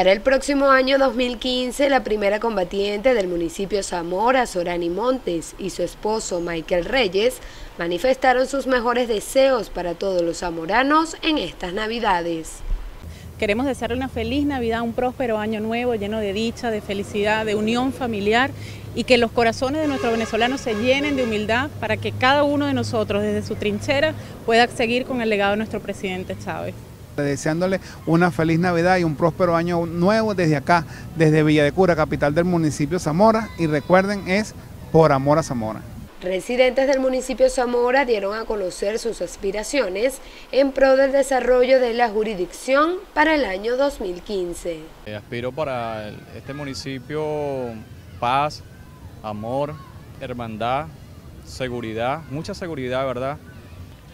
Para el próximo año 2015, la primera combatiente del municipio Zamora, Sorani Montes, y su esposo Michael Reyes manifestaron sus mejores deseos para todos los zamoranos en estas Navidades. Queremos desearle una feliz Navidad, un próspero año nuevo lleno de dicha, de felicidad, de unión familiar y que los corazones de nuestros venezolanos se llenen de humildad para que cada uno de nosotros desde su trinchera pueda seguir con el legado de nuestro presidente Chávez deseándole una feliz Navidad y un próspero año nuevo desde acá, desde Villa de Cura, capital del municipio Zamora, y recuerden, es por amor a Zamora. Residentes del municipio Zamora dieron a conocer sus aspiraciones en pro del desarrollo de la jurisdicción para el año 2015. Eh, aspiro para este municipio paz, amor, hermandad, seguridad, mucha seguridad, ¿verdad?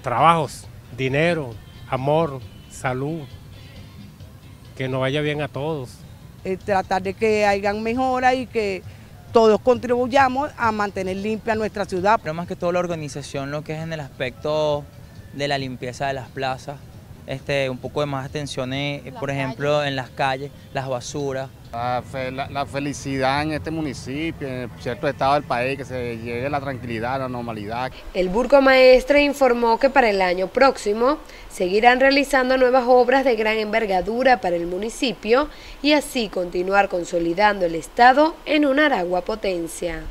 Trabajos, dinero, amor, salud, que nos vaya bien a todos. Eh, tratar de que hayan mejora y que todos contribuyamos a mantener limpia nuestra ciudad. Pero más que todo la organización, lo que es en el aspecto de la limpieza de las plazas, este, un poco de más atención, eh, por ejemplo, en las calles, las basuras. La, felicidad en este municipio, en cierto estado del país, que se llegue la tranquilidad, la normalidad. El burgomaestre informó que para el año próximo seguirán realizando nuevas obras de gran envergadura para el municipio y así continuar consolidando el Estado en una Aragua potencia.